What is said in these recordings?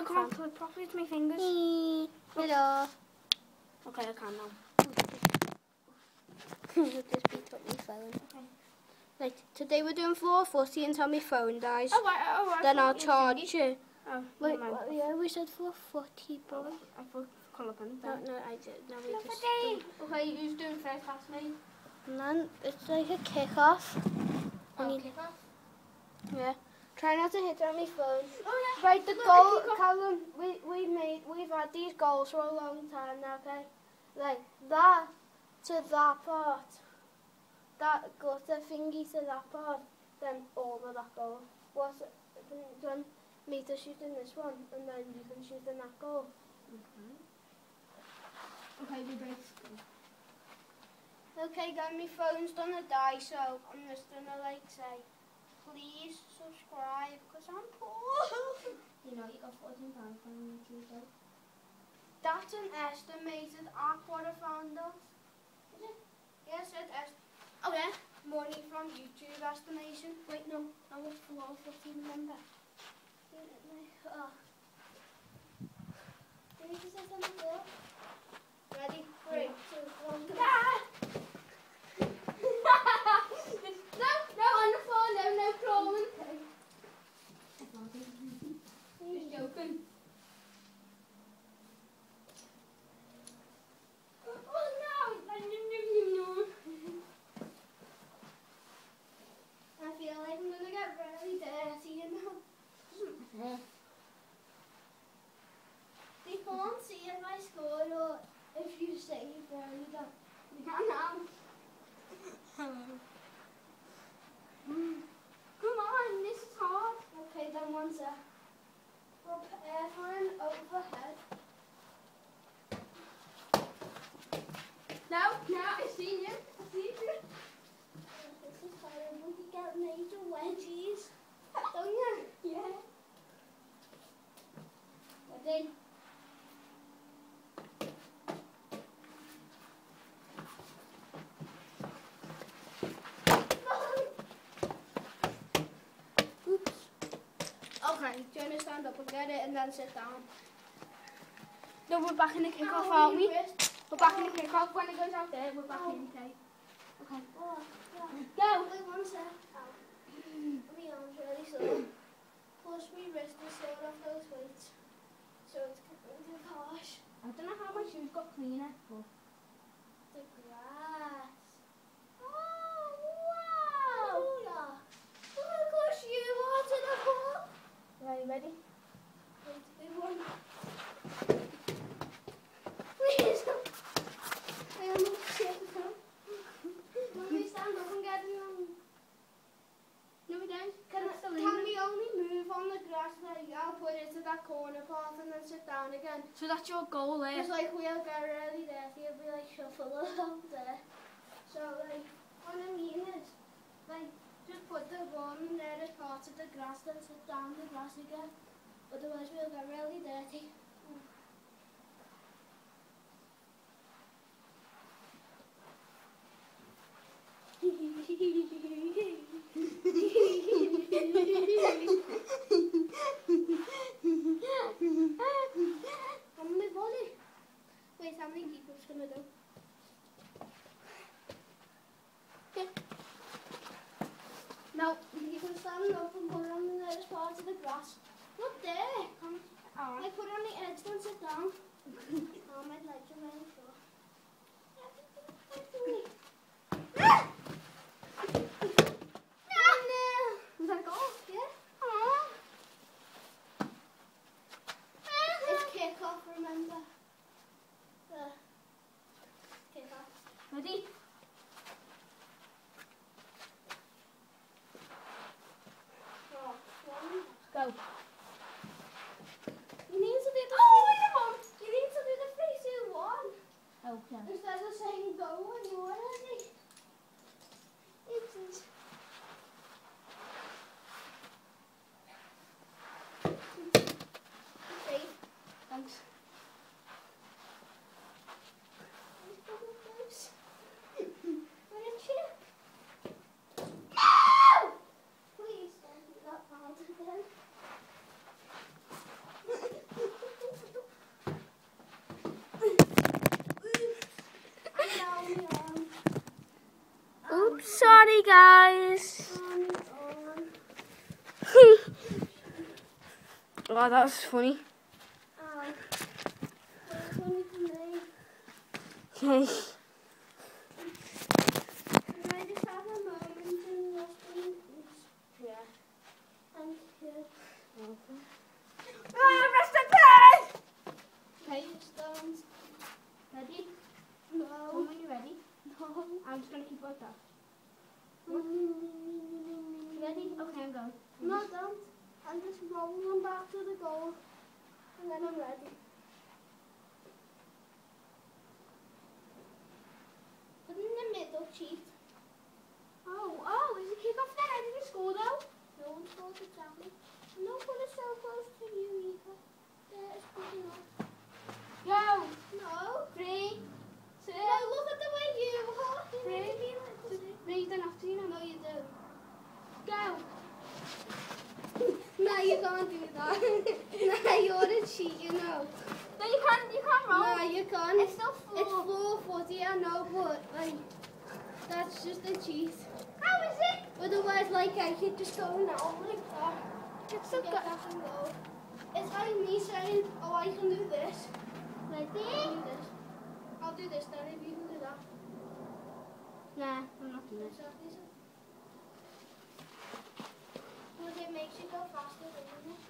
I can't put it properly with my fingers. Hello. Okay, I can now. Just beat up my phone. Right, today we're doing floor footy until my phone dies. Oh, right, oh, right. then I'll charge thingy. you. Oh, Wait, well, yeah, we said floor footy, but... Oh, I thought colour pen. No, no, I did. No, we just... at me. Okay, who's doing first pass, mate? And then it's like a kick-off. Oh, Only- kick off. Yeah. Try not to hit it on my phone. Oh, yeah. Right, the Look, goal. Callum, we, we made, we've had these goals for a long time now, okay? Like, that to that part, that gutter thingy to that part, then over that goal. What's it, then me to shoot in this one, and then you can shoot in that goal. Mm-hmm. Okay, we break. Okay, then my phone's gonna die, so I'm just gonna like say, please subscribe, because I'm poor. You know, you got 14 pounds from YouTube. That's an estimated at what I found out. Is it? Yes, it est- Oh, yeah? money from YouTube estimation. Wait, no, I was floor footy, remember? Oh. Uh, can you just something? Ready? Three, two, one, go. no, no, on the phone, no, crawling. Just joking. Do you want to stand up and get it and then sit down? No, we're back in the kickoff, oh, aren't we? Wrist. We're back in the kickoff. When it goes out there, we're back oh. in, okay? Okay. Oh, yeah. Go! Wait one sec. Oh. My arm's really sore. Plus, my wrist is sore off those weights. So it's going to be harsh. I don't know how my shoes got cleaner, but... and sit down again. So that's your goal, eh? Because, like, we'll get really dirty and be, like, shuffle around there. So, like, what I mean is, like, just put the ball in there as part of the grass, then sit down the grass again. Otherwise, we'll get really dirty. Mm. Many keepers can I do? No, you can stand up and put it on the nearest part of the grass. Not there. Come. Alright. I put it on the edge, then sit down. oh, my legs are really sore. Ah! No! Was that a goal? Yeah. Aw. It's kick off, remember? Uh, kick off. Ready? Oh, one. Go. You need to do the Oh, three- come on. You need to do the three, two, one. Okay. Instead of saying go when you're ready. It's just... Safe. Thanks. Let's go with those. With a chip. No! Please don't do that part again. Hey guys. On. oh, that was funny. Ow. That's funny. Okay. Can I just have a moment and look in this? Yeah. Thank you. Ah, rest in peace. Okay, stones. Ready? No. Tell me when you're ready. No. I'm just gonna keep like that. Ready? Ready? Okay, I'm going. No, don't. I'm just rolling back to the goal. And then I'm ready. Put it in the middle, cheat. Oh, oh, is it kick off then? I didn't score though. No one scored the javelin. No, put it so close to you, Eva. There, it's good enough. Go. No. Three, two, No, look at the way you hold it. Three. It be like this. three. You don't have to, you know. No, you do. Go. No, you can't do that. no, you're a cheat, you know. No, you can't. You can't roll. No, you can't. It's still four. It's floor footy, I know, but like that's just a cheat. How is it? Otherwise, like I could just go now like that. It's so get and go. It's like me saying, "Oh, I can do this." Ready? I'll do this. I'll do this then if you can do that. Nah, I'm not doing it. Exactly. it makes you go faster, doesn't?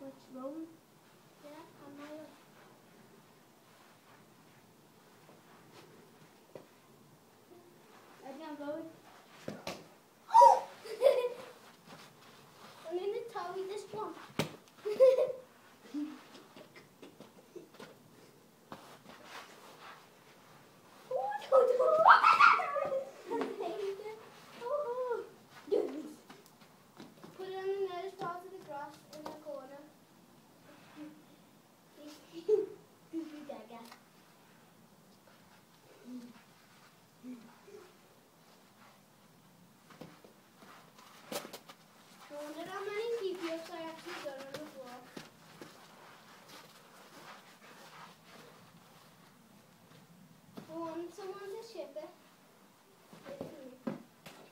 Which roll? Yeah, I'm not. Ready? I'm going. I'm in the toe with this one. Put it on the nearest part of the grass in the corner. Goofy gaga. I wonder how many TPFs I actually done on the floor. I want someone to ship it.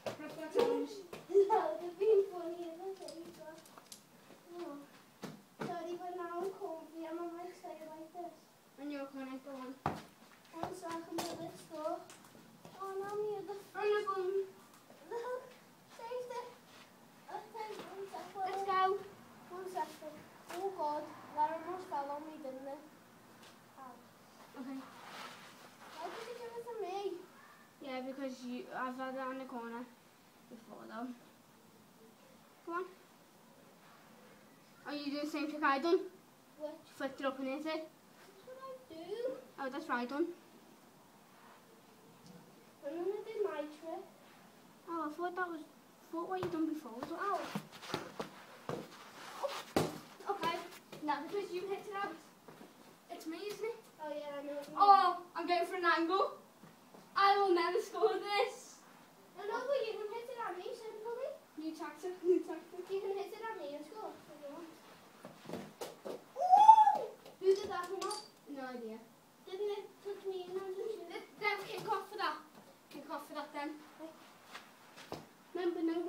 That's my challenge. That would have been funny if I said it, but no. Sorry, but now I'm comfy. I'm on my side like this. And you're gonna go on. One second, but let's go. Oh, now me other I'm not going. No, save it. Okay, one second. Let's go. One second. Oh God, that almost fell on me, didn't it? Ow. Okay. Why did you give it to me? Yeah, because you, I've had it on the corner before though. Come on. Are you doing the same trick I done? Which? Flicked it up and hit it. That's what I do. Oh, that's right done. I'm gonna do my trick. Oh, I thought that was thought what you done before. was Ow. Oh, okay. Now because you hit it out. It's me, isn't it? Oh yeah, I know what you mean. Oh, I'm going for an angle. I will never score this. I know, but you can hit it at me simply. New tactic, new tactic. You can hit it at me and score if you want. Ooh! Who did that one off? No idea. Didn't it touch me and I was just Let- Then kick off for that. Kick off for that then. Remember, no, but come to a roll with my brother was his birthday. Yeah. Three, two, one. Oh, I almost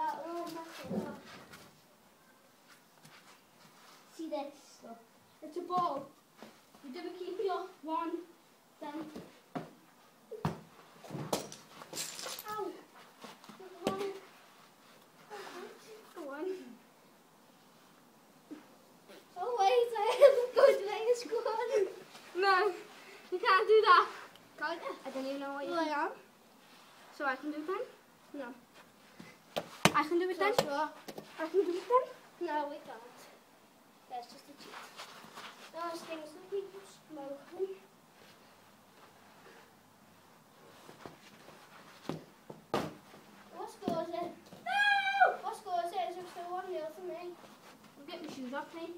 that that. See this? It's a ball. Do a keep your one, then Ow. One. one. Oh wait, I have a good way to score. No, you can't do that. Can't you? I don't even know what you Well. So I can do it then? No. I can do it then? So, I can do it then? No, we can't. That's just a cheat. Those things that people smoke on. What score is it? No! What score is it? Is it still 1 nil for me? I'll get my shoes off me.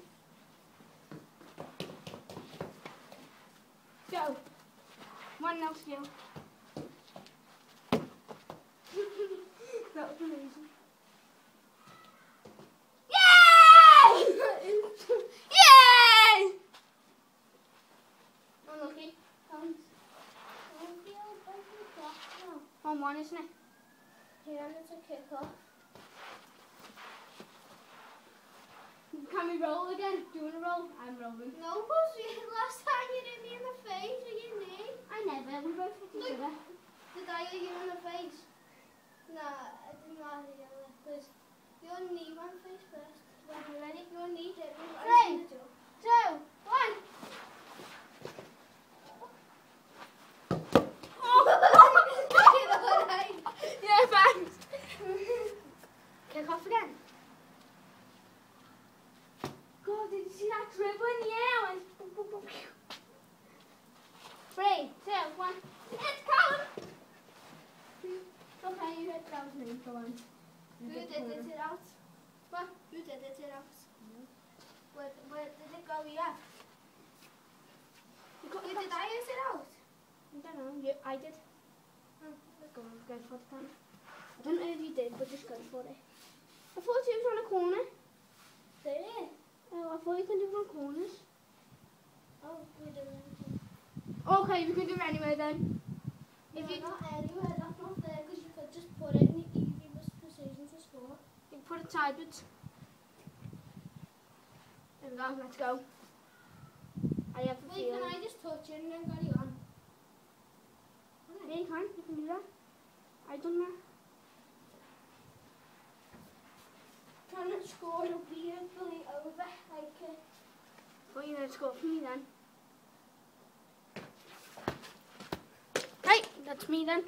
Go. 1 nil still. you. that was amazing. On one, isn't it? Here, it's a kick off. Can we roll again? Do you want to roll? I'm rolling. No, because last time you hit me in the face with your knee. I never. We both hit each other. Did I hit you in the face? Nah, I did not hit you in the face. Your knee went face first. When you ready? Your knee hit me. I Three. see the joke. Two, one. Yeah, thanks. Kick off again. God, did you see that dribble in the air? I went boop, boop, boop. Three, two, one. It's Colin. Okay, you hit that was me. Go on. Who did it it out? What? Who did it it out? Where, where did it go? Yeah. You got Who did I it out? I don't know. You, I did. Go on, go for the time. I don't know if you did, but just go for it. I thought it was on a corner. Did it? Oh, I thought you could do it on corners. Oh, we didn't. Okay, we can do it anyway then. If If you you- not anywhere, that's not fair because you could just put it in the easy precision to score. It sideways. There we go, let's go. I have the Wait, can. I just touch it and then carry on? Yeah, you can. You can do that. I done that. Trying to score a weirdly over like uh, Well, you know, it's got for me then. Right, that's me then.